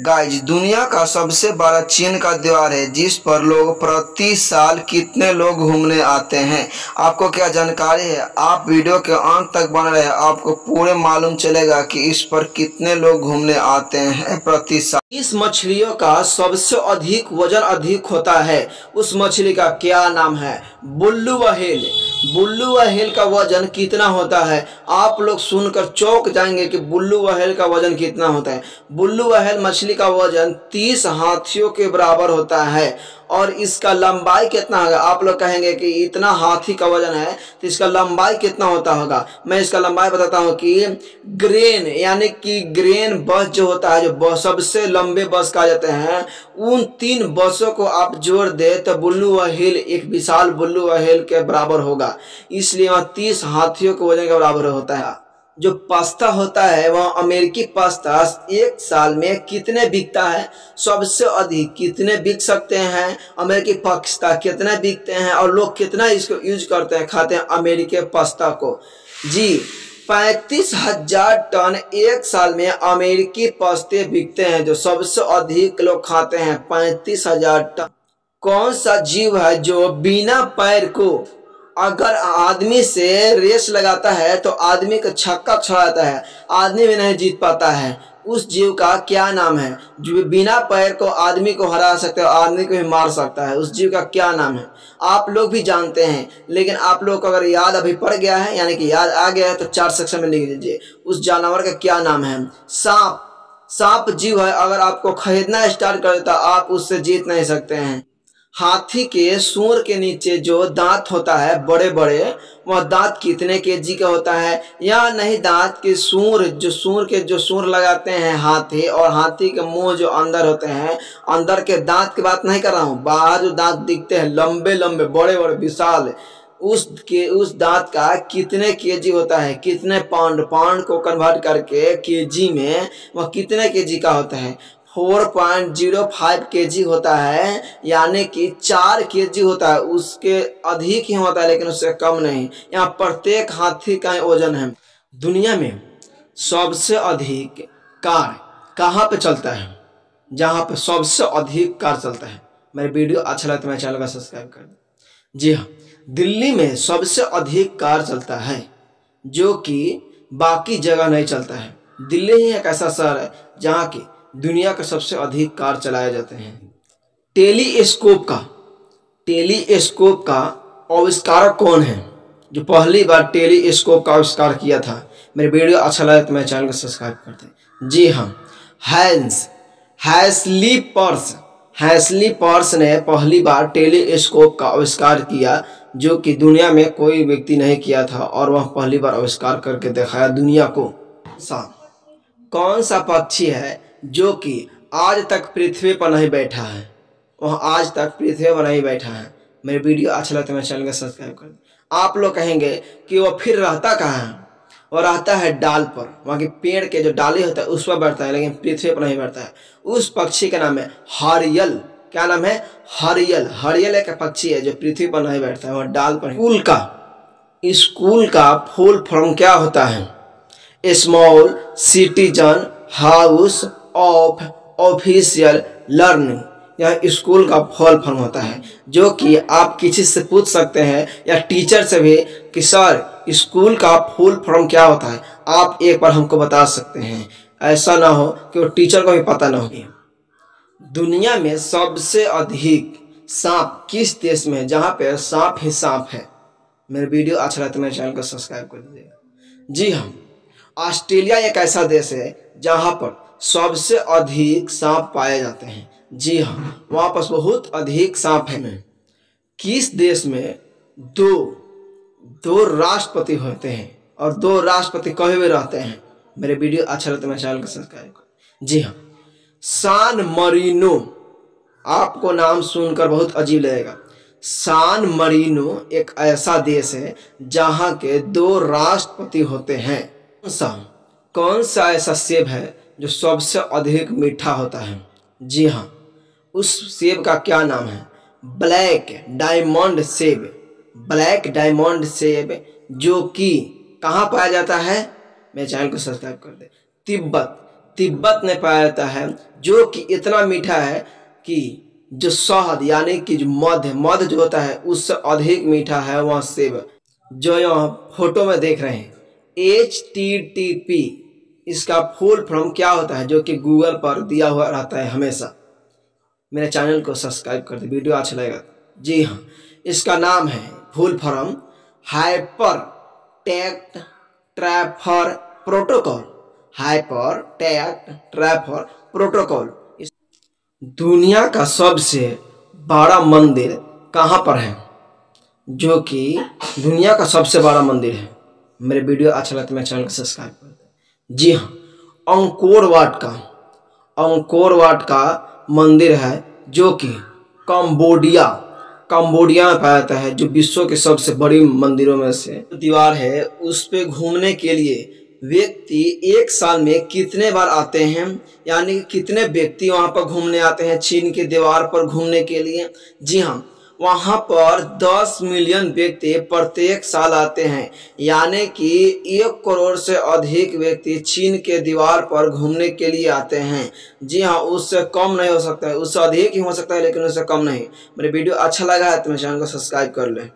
Guys दुनिया का सबसे बड़ा चीन का द्वार है, जिस पर लोग प्रति साल कितने लोग घूमने आते हैं। आपको क्या जानकारी है? आप वीडियो के अंत तक बन रहे। आपको पूरे मालूम चलेगा कि इस पर कितने लोग घूमने आते हैं प्रति साल। इस मछलियों का सबसे अधिक वज़न अधिक होता है। उस मछली का क्या नाम है? बुल्लू व्हेल बुल्लू व्हेल का वज़न कितना होता है? आप लोग सुनकर चौंक जाएँगे कि बुल्लू व्हेल का वज़न कितना होता है। बुल्लू व्हेल मछली का वज़न 30 हाथियों के बराबर होता है। और इसका लंबाई कितना होगा? आप लोग कहेंगे कि इतना हाथी का वज़न है तो इसका लंबाई कितना होता होगा? मैं इसका लंबाई बताता हूँ कि ग्रेन, यानी कि ग्रेन बस जो होता है, जो बस, सबसे लंबे बस कहा जाते हैं, उन तीन बसों को आप जोड़ दे तो बुल्लू व्हेल एक विशाल बुल्लू व्हेल के बराबर होगा। इसलिए वहाँ तीस हाथियों के वज़न के बराबर होता है। जो पास्ता होता है, वह अमेरिकी पास्ता एक साल में कितने बिकता है? सबसे अधिक कितने बिक सकते हैं? अमेरिकी पास्ता कितने बिकते हैं? और लोग कितना इसको यूज़ करते हैं, खाते हैं अमेरिकी पास्ता को? जी, पैंतीस हज़ार टन एक साल में अमेरिकी पास्ते बिकते हैं, जो सबसे अधिक लोग खाते हैं, पैंतीस हज़ार टन। कौन सा जीव है जो बिना पैर को अगर आदमी से रेस लगाता है तो आदमी का छक्का छड़ाता है। आदमी भी नहीं जीत पाता है। उस जीव का क्या नाम है? जो बिना पैर को आदमी को हरा सकता है, आदमी को भी मार सकता है। उस जीव का क्या नाम है? आप लोग भी जानते हैं, लेकिन आप लोग को अगर याद अभी पड़ गया है, यानी कि याद आ गया है तो चार सेक्शन में लिख दीजिए। उस जानवर का क्या नाम है? सांप। सांप जीव है, अगर आपको खरीदना स्टार्ट कर देता, आप उससे जीत नहीं सकते हैं। हाथी के सूर के नीचे जो दांत होता है बड़े बड़े वह दांत कितने केजी का होता है? या नहीं, दांत के सूर, जो सूर के, जो सूर लगाते हैं हाथी और हाथी के मुँह जो अंदर होते हैं, अंदर के दांत की बात नहीं कर रहा हूँ, बाहर जो दांत दिखते हैं लंबे लंबे बड़े बड़े विशाल, उस के, उस दांत का कितने केजी होता है? कितने पाउंड पाउंड को कन्वर्ट करके केजी में वह कितने केजी का होता है? फोर पॉइंट ज़ीरो फाइव के जी होता है, यानी कि चार के जी होता है, उसके अधिक ही होता है, लेकिन उससे कम नहीं। यहाँ प्रत्येक हाथी का वज़न है। दुनिया में सबसे अधिक कार कहाँ पे चलता है? जहाँ पे सबसे अधिक कार चलता है। मेरे वीडियो अच्छा लगता है मेरे चैनल का सब्सक्राइब कर दें। जी हाँ दिल्ली में सबसे अधिक कार चलता है, जो कि बाकी जगह नहीं चलता है। दिल्ली ही एक ऐसा शहर है, जहाँ की दुनिया का सबसे अधिक कार चलाए जाते हैं। टेलीस्कोप का टेलीस्कोप का आविष्कारक कौन है? जो पहली बार टेलीस्कोप का आविष्कार किया था। मेरे वीडियो अच्छा लगे तो मेरे चैनल को सब्सक्राइब कर दें। जी हाँ हैंस, हैसली पर्स हैसली पर्स ने पहली बार टेलीस्कोप का आविष्कार किया, जो कि दुनिया में कोई व्यक्ति नहीं किया था और वह पहली बार आविष्कार करके दिखाया दुनिया को। सा, कौन सा पक्षी है जो कि आज तक पृथ्वी पर नहीं बैठा है। वह आज तक पृथ्वी पर नहीं बैठा है। मेरे वीडियो अच्छा लगता है, मेरे चैनल को सब्सक्राइब कर आप लोग कहेंगे कि वह फिर रहता कहाँ है? वह रहता है डाल पर। वहाँ के पेड़ के जो डाली होता है, उस पर बैठता है, लेकिन पृथ्वी पर नहीं बैठता है। उस पक्षी का नाम है हरियल। क्या नाम है? हरियल। हरियल एक पक्षी है जो पृथ्वी पर नहीं बैठता है, वह डाल पर स्कूल का। स्कूल का फुल फॉर्म क्या होता है? Small citizen house of official learning यह स्कूल का फॉल फॉर्म होता है, जो कि आप किसी से पूछ सकते हैं, या टीचर से भी, कि सर स्कूल का फुल फॉर्म क्या होता है? आप एक बार हमको बता सकते हैं। ऐसा ना हो कि वो टीचर को भी पता ना हो दुनिया में सबसे अधिक सांप किस देश में है, जहाँ पे सांप ही सांप है? मेरे वीडियो अच्छा लगता है, मेरे चैनल को सब्सक्राइब कर दीजिएगा। जी हाँ ऑस्ट्रेलिया एक ऐसा देश है, जहाँ पर सबसे अधिक सांप पाए जाते हैं। जी हाँ वहाँ पर बहुत अधिक सांप है। किस देश में दो दो राष्ट्रपति होते हैं और दो राष्ट्रपति कहे हुए रहते हैं? मेरे वीडियो अच्छा लगता है चैनल को सब्सक्राइब कर। जी हाँ सान मरीनो, आपको नाम सुनकर बहुत अजीब लगेगा। सान मरीनो एक ऐसा देश है जहाँ के दो राष्ट्रपति होते हैं। कौन सा कौन सा ऐसा सेब है जो सबसे अधिक मीठा होता है। जी हाँ उस सेब का क्या नाम है? ब्लैक डायमंड सेब। ब्लैक डायमंड सेब जो कि कहाँ पाया जाता है? मेरे चैनल को सब्सक्राइब कर दे। तिब्बत। तिब्बत में पाया जाता है, जो कि इतना मीठा है कि जो शहद, यानी कि जो मध मध जो होता है उससे अधिक मीठा है वह सेब। जो यहाँ फ़ोटो में देख रहे हैं। एच टी टी पी इसका फुल फॉर्म क्या होता है, जो कि गूगल पर दिया हुआ रहता है हमेशा। मेरे चैनल को सब्सक्राइब कर दे, वीडियो अच्छा लगेगा। जी हाँ इसका नाम है full form hyper text transfer protocol. Hyper text transfer protocol. दुनिया का सबसे बड़ा मंदिर कहाँ पर है? जो कि दुनिया का सबसे बड़ा मंदिर है। मेरे वीडियो अच्छा लगता है, मेरे चैनल को सब्सक्राइब कर जी हाँ अंकोर वाट का अंकोर वाट का मंदिर है जो कि कंबोडिया कंबोडिया में पाया जाता है, जो विश्व के सबसे बड़ी मंदिरों में से दीवार है। उस पे घूमने के लिए व्यक्ति एक साल में कितने बार आते हैं? यानी कितने व्यक्ति वहाँ पर घूमने आते हैं? चीन के दीवार पर घूमने के लिए। जी हाँ वहाँ पर 10 मिलियन व्यक्ति प्रत्येक साल आते हैं। यानी कि एक करोड़ से अधिक व्यक्ति चीन के दीवार पर घूमने के लिए आते हैं। जी हाँ उससे कम नहीं हो सकता है। उससे अधिक ही हो सकता है, लेकिन उससे कम नहीं। मेरे वीडियो अच्छा लगा है तो मेरे चैनल को सब्सक्राइब कर लें।